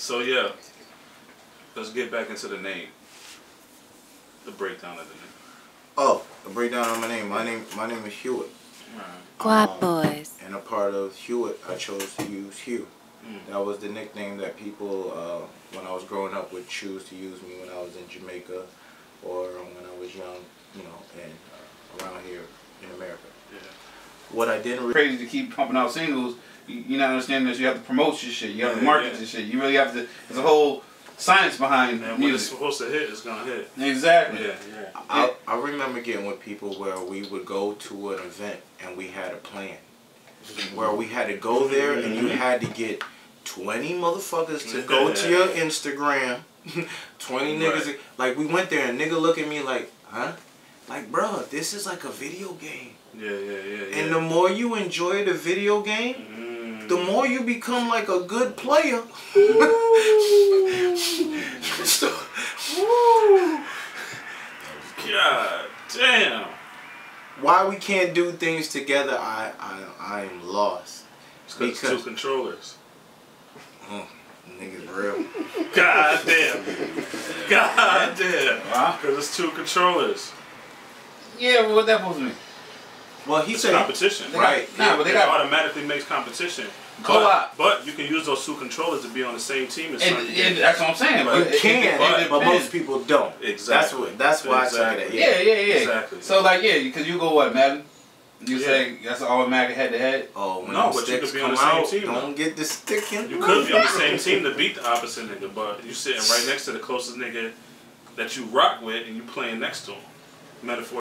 So yeah, let's get back into the name. The breakdown of the name. Oh, the breakdown of my name. My name, my name is Hewitt. Quad Um, boys. And a part of Hewitt, I chose to use Hue. Mm. That was the nickname that people, uh, when I was growing up, would choose to use me when I was in Jamaica or when I was young, you know, and uh, around here in America. Yeah. What I didn't re- crazy to keep pumping out singles. You, you not understanding that you have to promote your shit. You have to market yeah. your shit. You really have to. There's a whole science behind And when it's supposed to hit, it's gonna hit. Exactly. Yeah, yeah. I, I remember getting with people where we would go to an event and we had a plan. Mm-hmm. Where we had to go there and you had to get 20 motherfuckers to go to your Instagram. 20 niggas. Right. Like, we went there and nigga look at me like, huh? Like, bro, this is like a video game. Yeah, yeah, yeah, yeah. And the more you enjoy the video game. The more you become like a good player. So- God damn. why we can't do things together, I I I am lost. It's because Because- two controllers. Oh, Niggas real. God damn. God damn. Because it's two controllers. Yeah, but what that supposed to mean? Well, he said competition. They got- Right. Nah, but they it got. automatically makes competition. Co-op. But, but you can use those two controllers to be on the same team as And, and that's what I'm saying. But But you it- it- can, it but, but most people don't. Exactly. That's what. That's why I took it. Exactly. at- Yeah, yeah, yeah. Exactly. So like, yeah, because you go what, Madden? You Yeah. say that's automatic head to head. Oh, when No, them but you sticks could be on come the same out, team, don't get the stick in. You could be on the same team to beat the opposite nigga, but you sitting right next to the closest nigga that you rock with and you playing next to him. Metaphor